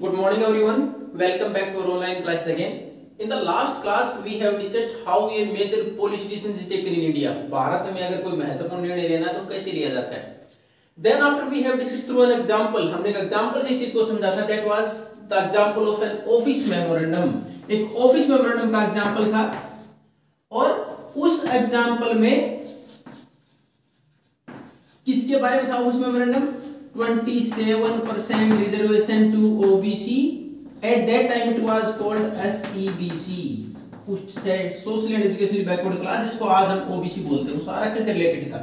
Good morning everyone. Welcome back to our online class again. In the last class we have discussed how a major policy decision is taken in India. Bharat में अगर कोई महत्वपूर्ण निर्णय लेना है तो कैसे लिया जाता है Then after we have discussed through an example, हमने एक एग्जांपल से इस चीज़ को समझा था. That was the example of an office memorandum. एक ऑफ़िस मेमोरेंडम का एग्जांपल था और उस एग्जांपल में किसके बारे में था office memorandum 27% reservation to OBC. At that time it was called SEBC. Social and educationally backward class जिसको आज हम ओबीसी बोलते हैं। सारा अच्छे से रिलेटेड था।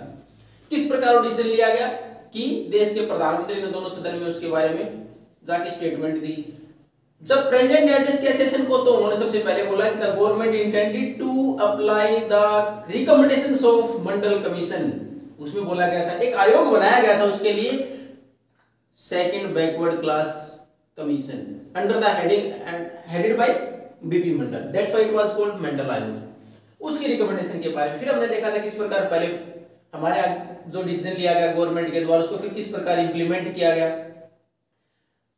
किस प्रकार डिसीज़न लिया गया? कि देश के प्रधानमंत्री ने दोनों सदन में उसके बारे में जाके स्टेटमेंट दी। जब प्रेसिडेंट ने एड्रेस किया सेशन को तो उन्होंने सबसे पहले बोला कि the government intended to apply the recommendations of Mandal commission उसमें बोला गया था, एक आयोग बनाया गया था उसके लिए second backward class commission under and headed by BP Mandal that's why it was called Mandal आयोग उसकी रिकमेंडेशन के बारे में फिर हमने देखा था किस प्रकार पहले हमारे जो डिसीज़न लिया गया गवर्नमेंट के द्वारा, उसको फिर किस प्रकार इंप्लीमेंट किया गया।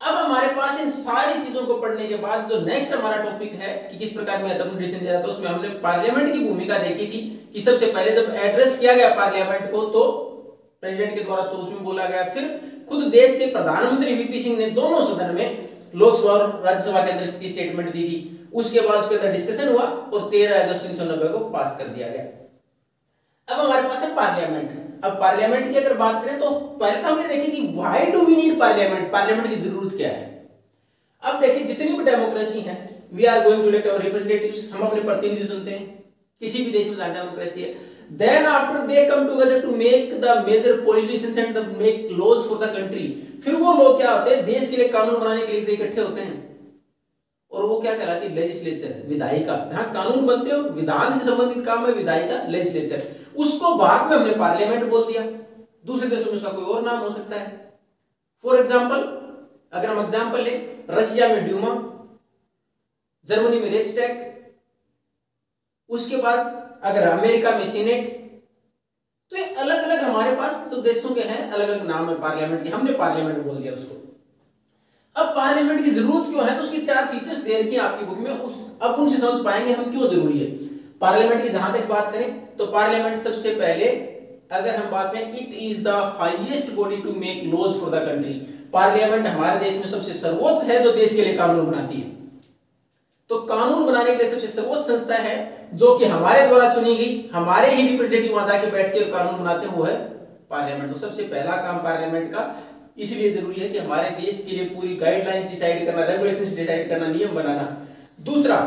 अब हमारे पास इन सारी चीज़ों को पढ़ने के बाद जो नेक्स्ट हमारा टॉपिक है कि किस प्रकार महत्वपूर्ण डिसीज़न लिया जाता उसमें हमने पार्लियामेंट की भूमिका देखी थी कि सबसे पहले जब एड्रेस किया गया पार्लियामेंट को तो प्रेसिडेंट के द्वारा तो उसमें बोला गया, फिर खुद देश के प्रधानमंत्री वीपी सिंह ने दोनों सदन में लोकसभा और राज्यसभा के अंदर इसकी स्टेटमेंट दी थी। उसके बाद उसके अंदर डिस्कशन हुआ और 13 अगस्त उन्नीस सौ नब्बे को पास कर दिया गया। अब हमारे पास है पार्लियामेंट अब पार्लियामेंट की अगर बात करें तो पहले तो हमने देखी कि why do we need parliament parliament की ज़रूरत क्या है? अब देखिए, जितनी भी डेमोक्रेसी है we are going to elect our representatives हम अपने प्रतिनिधि चुनते हैं। किसी भी देश में डेमोक्रेसी है। Then after they come together to make the major policy decisions and the make laws for the country, फिर वो लोग क्या होते हैं? देश के लिए कानून बनाने के लिए इकट्ठे होते हैं। और वो क्या कहलाती है? लेजिस्लेचर विधायिका। जहाँ कानून बनते हो, विधान से संबंधित काम है, विधायिका लेजिस्लेचर उसको भारत में हमने पार्लियामेंट बोल दिया। दूसरे देशों में उसका कोई और नाम हो सकता है। फॉर एग्ज़ाम्पल अगर हम एग्ज़ाम्पल लें रशिया में ड्यूमा जर्मनी में रेचटेक उसके बाद अगर अमेरिका में सीनेट तो ये अलग अलग हमारे पास तो देशों के हैं अलग अलग नाम है पार्लियामेंट के, हमने पार्लियामेंट बोल दिया उसको। अब पार्लियामेंट की ज़रूरत क्यों है तो उसकी चार फीचर्स दे रखी है आपकी बुक में, उस, अब उनसे समझ पाएँगे हम क्यों ज़रूरी है। पार्लियामेंट की जहाँ तक बात करें तो पार्लियामेंट सबसे पहले, अगर हम बात करें it is the highest body to make laws for the country parliament हमारे देश में सबसे सर्वोच्च है जो देश के लिए कानून बनाती है। तो कानून बनाने के लिए सबसे सर्वोच्च संस्था है, जो कि हमारे द्वारा चुनी गई, हमारे ही रिप्रेजेंटेटिव वहाँ जाके बैठ के कानून बनाते हैं, वो है पार्लियामेंट तो सबसे पहला काम पार्लियामेंट का इसलिए ज़रूरी है कि हमारे देश के लिए पूरी गाइडलाइंस डिसाइड करना रेगुलेशन डिसाइड करना, नियम बनाना। दूसरा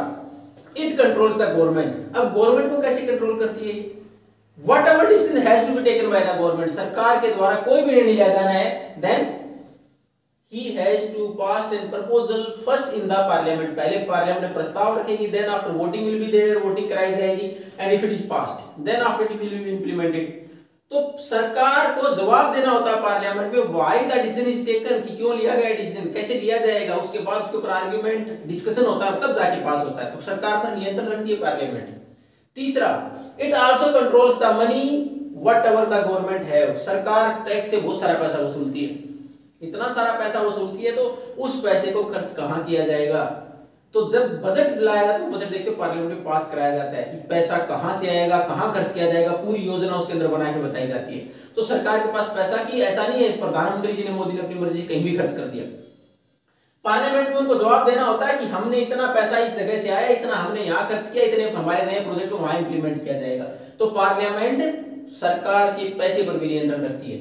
इट कंट्रोल्स द गवर्नमेंट अब गवर्नमेंट को कैसे कंट्रोल करती है whatever decision has to be taken by the government सरकार के द्वारा कोई भी निर्णय लिया जाना है then he has to pass an proposal first in the parliament. पहले पार्लियामेंट में प्रस्ताव रखेगी, then after voting will be there, voting कराई जाएगी, and if it is passed, then after it will be implemented. तो सरकार को जवाब देना होता है पार्लियामेंट में why the decision is taken कि क्यों लिया गया डिसीज़न कैसे लिया जाएगा? उसके बाद उसके ऊपर आर्ग्यूमेंट डिस्कशन होता है, तब जाके पास होता है। तो सरकार पर नियंत्रण रखती है पार्लियामेंट तीसरा it also controls the money whatever the government है सरकार टैक्स से बहुत सारा पैसा वसूलती है। इतना सारा पैसा वसूलती है तो उस पैसे को खर्च कहाँ किया जाएगा? तो जब बजट लाया जाता है तो बजट देखते पार्लियामेंट में पास कराया जाता है कि पैसा कहाँ से आएगा, कहाँ खर्च किया जाएगा, पूरी योजना उसके अंदर बना के बताई जाती है। तो सरकार के पास पैसा की ऐसा नहीं है, प्रधानमंत्री जी ने मोदी ने अपनी मर्ज़ी कहीं भी खर्च कर दिया। पार्लियामेंट में उनको जवाब देना होता है कि हमने इतना पैसा इस जगह से आया, इतना हमने यहाँ खर्च किया, इतने हमारे नए प्रोजेक्ट को वहाँ इंप्लीमेंट किया जाएगा। तो पार्लियामेंट सरकार के पैसे पर भी नियंत्रण रखती है।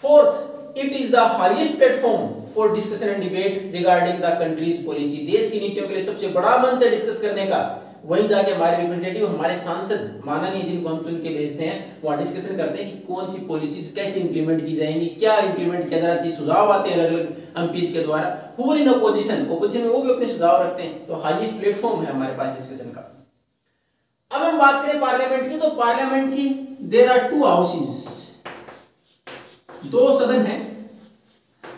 Fourth it is the highest platform for discussion and debate regarding the country's policy देश की नीतियों के लिए सबसे बड़ा मंच है डिस्कस करने का। वहीं जाके हमारे रिप्रेजेंटेटिव हमारे सांसद, माननीय जिनको हम चुन के भेजते हैं, वहाँ डिस्कशन करते हैं कि कौन सी पॉलिसीज़ कैसे इंप्लीमेंट की जाएँगी, क्या इंप्लीमेंट किया जाना चाहिए सुझाव आते हैं अलग अलग एमपीज के द्वारा। हु इन अपोजिशन अपोजिशन में वो भी अपने सुझाव रखते हैं। तो हाईएस्ट प्लेटफॉर्म है हमारे पास डिस्कशन का। अब हम बात करें पार्लियामेंट की। तो पार्लियामेंट की देर आर टू हाउसेज दो सदन है।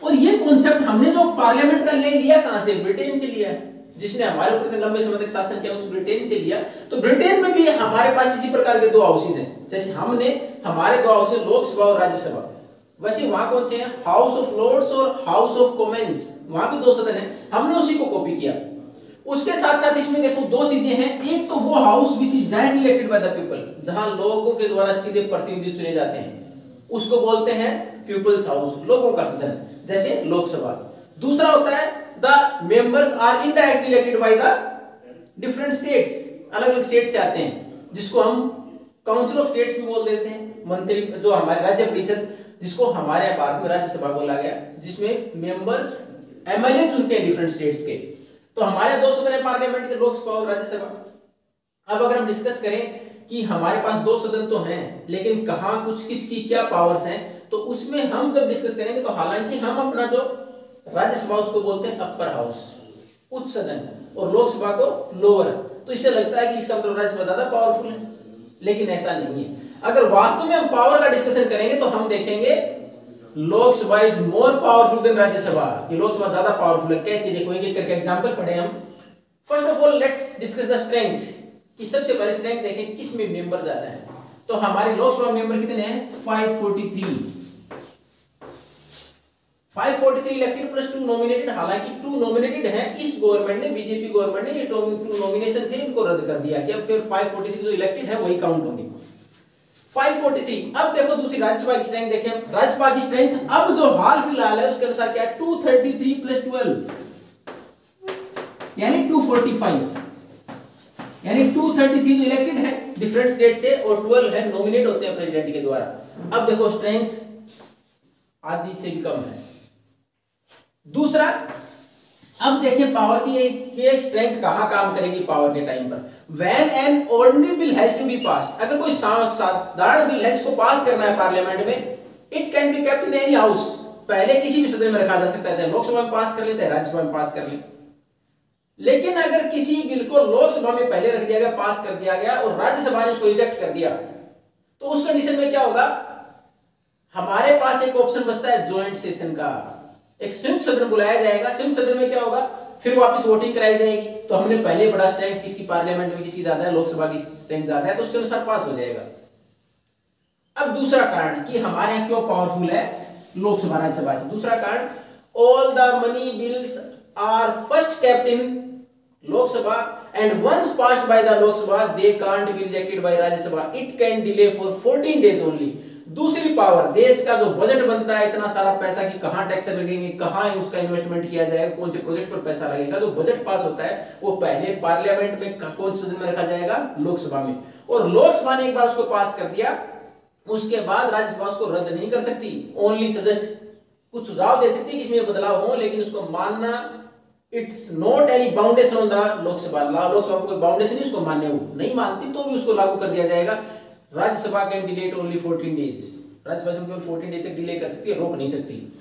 और ये कॉन्सेप्ट हमने जो पार्लियामेंट का ले लिया, कहाँ से? ब्रिटेन से लिया। जिसने हमारे ऊपर लंबे समय तक शासन किया, उस ब्रिटेन से लिया। तो ब्रिटेन में भी हमारे पास इसी प्रकार के दो हाउसेज हैं। जैसे हमने, हमारे दो हाउसेज लोकसभा और राज्यसभा। वैसे वहाँ कौन से हैं? हाउस ऑफ़ लॉर्ड्स और हाउस ऑफ़ कॉमन्स वहाँ भी दो सदन है। हमने उसी को कॉपी किया। उसके साथ साथ इसमें देखो, दो चीज़ें हैं। एक तो वो house which is directly elected by the people जहाँ लोगों के द्वारा सीधे प्रतिनिधि चुने जाते हैं। उसको बोलते हैं पीपल्स हाउस लोगों का सदन, जैसे लोकसभा। दूसरा होता है the members are indirectly elected by the different states अलग अलग स्टेट से आते हैं, जिसको हम काउंसिल ऑफ़ स्टेट्स भी बोल देते हैं, मंत्री, जो हमारे राज्य परिषद, जिसको हमारे भारत में राज्यसभा बोला गया, जिसमें मेंबर्स एमएलए चुनते हैं डिफरेंट स्टेट्स के। तो हमारे दो सदन है पार्लियामेंट के, लोकसभा और राज्यसभा। अब अगर हम डिस्कस करें कि हमारे पास दो सदन तो हैं, लेकिन कहा कुछ, किसकी क्या पावर्स हैं तो उसमें हम जब डिस्कस करेंगे तो हालाँकि हम अपना जो राज्यसभा उसको बोलते हैं अपर हाउस उच्च सदन और लोकसभा को लोअर तो इससे लगता है कि इसका मतलब राज्यसभा ज़्यादा पावरफुल है, लेकिन ऐसा नहीं है। अगर वास्तव में हम पावर का डिस्कशन करेंगे तो हम देखेंगे Lok Sabha is more powerful than Rajya Sabha. कि लोकसभा ज़्यादा पावरफुल है। कैसे? देखो, एक करके एग्जांपल पढ़े हम। First of all let's discuss the strength कि सबसे पहले स्ट्रेंथ देखें, किसमें मेंबर ज़्यादा है। तो हमारे लोकसभा मेंबर कितने हैं? 543 543 इलेक्टेड प्लस टू नॉमिनेटेड, हालाँकि टू नॉमिनेटेड हैं, इस गवर्नमेंट ने, बीजेपी गवर्नमेंट ने, ये टू नॉमिनेशन थे, इनको रद्द कर दिया कि अब फिर 543 जो इलेक्टेड है, वही काउंट होंगे। 543 अब देखो दूसरी राज्यसभा की स्ट्रेंथ देखें। राज्यसभा की स्ट्रेंथ अब जो हाल फ़िलहाल है, उसके अनुसार क्या है? 233 प्लस 12 यानी 245 यानी 233 जो इलेक्टेड है डिफरेंट स्टेट से, और 12 है नॉमिनेट होते हैं प्रेसिडेंट के द्वारा। अब देखो स्ट्रेंथ आदि से भी कम है। दूसरा, अब देखिए पावर की स्ट्रेंथ कहाँ काम करेगी पावर के टाइम पर? When an ordinary bill has to be passed अगर कोई साधारण बिल है जिसको पास करना है पार्लियामेंट में it can be kept in any house पहले किसी भी सदन में रखा जा सकता है, चाहे लोकसभा में पास कर ले, चाहे राज्यसभा में पास कर ले। लेकिन अगर किसी बिल को लोकसभा में पहले रख दिया गया पास कर दिया गया, और राज्यसभा ने उसको रिजेक्ट कर दिया तो उस कंडीशन में क्या होगा? हमारे पास एक ऑप्शन बचता है ज्वाइंट सेशन का। एक संयुक्त सदन बुलाया जाएगा। संयुक्त सदन में क्या होगा? फिर वापस वोटिंग कराई जाएगी। तो हमने पहले बड़ा स्ट्रेंथ किसकी? पार्लियामेंट में किसकी ज़्यादा है, लोकसभा की स्ट्रेंथ ज़्यादा है तो उसके अनुसार पास हो जाएगा। अब दूसरा कारण कि हमारे यहाँ क्यों पावरफुल है? लोकसभा, राज्यसभा से। दूसरा कारण all the money bills are first kept in Lok Sabha and once passed by the Lok Sabha they can't be rejected by Rajya Sabha. It can delay for 14 days only दूसरी power देश का जो budget बनता है इतना सारा पैसा कि कहाँ टैक्स लगेंगे, कहाँ उसका इन्वेस्टमेंट किया जाएगा कौन से प्रोजेक्ट पर पैसा लगेगा, जो बजट पास होता है, वो पहले पार्लियामेंट में कौन सदन में रखा जाएगा? लोकसभा में। और लोकसभा ने एक बार उसको पास कर दिया, उसके बाद राज्यसभा उसको रद्द नहीं कर सकती। ओनली सजेस्ट कुछ सुझाव दे सकती है कि इसमें बदलाव हो, लेकिन उसको मानना it's not any boundation on the Lok Sabha. Lok Sabha कोई बाउंडेशन नहीं, उसको मान्य हो। नहीं मानती तो भी उसको लागू कर दिया जाएगा। Rajya Sabha can delay only 14 days Rajya Sabha केवल 14 डेज़ तक डिले कर सकती है, रोक नहीं सकती।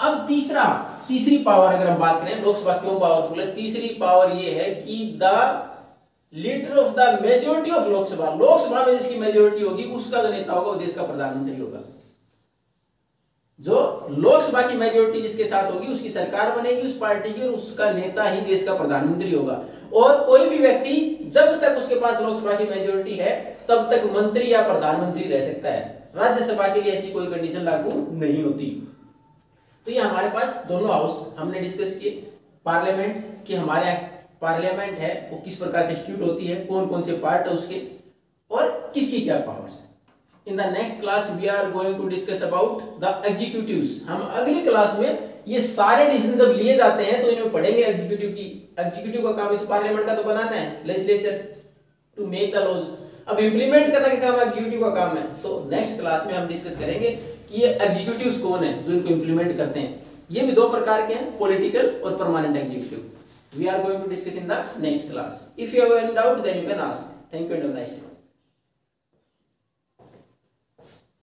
अब तीसरा, तीसरी पावर अगर हम बात करें, लोकसभा क्यों पावरफुल है? तीसरी पावर ये है कि the leader of the majority of Lok Sabha Lok Sabha में जिसकी मेजोरिटी होगी, उसका जो नेता होगा, वो देश का प्रधानमंत्री होगा। जो लोकसभा की मेजोरिटी जिसके साथ होगी, उसकी सरकार बनेगी, उस पार्टी की, और उसका नेता ही देश का प्रधानमंत्री होगा। और कोई भी व्यक्ति जब तक उसके पास लोकसभा की मेजोरिटी है, तब तक मंत्री या प्रधानमंत्री रह सकता है। राज्यसभा के लिए ऐसी कोई कंडीशन लागू नहीं होती। तो ये हमारे पास दोनों हाउस हमने डिस्कस किए। पार्लियामेंट कि हमारे पार्लियामेंट है, वो किस प्रकार की इंस्टीट्यूट होती है कौन कौन से पार्ट है उसके, और किसकी क्या पावर्स है। In the next class we are going to discuss about the executives हम अगली क्लास में ये सारे डिसीज़न जब लिए जाते हैं तो इनमें पढ़ेंगे एग्जीक्यूटिव की। एग्जीक्यूटिव का काम है तो पार्लियामेंट का तो बनाना है legislature to make the laws अब इंप्लीमेंट करना किसका काम है? एग्जीक्यूटिव का काम है। तो नेक्स्ट क्लास में हम डिस्कस करेंगे कि ये एग्जीक्यूटिव कौन है जो इनको इंप्लीमेंट करते हैं। ये भी दो प्रकार के हैं पॉलिटिकल और permanent executive we are going to discuss in the next class if you have any doubt, then you can ask thank you and have a nice day